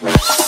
Bye.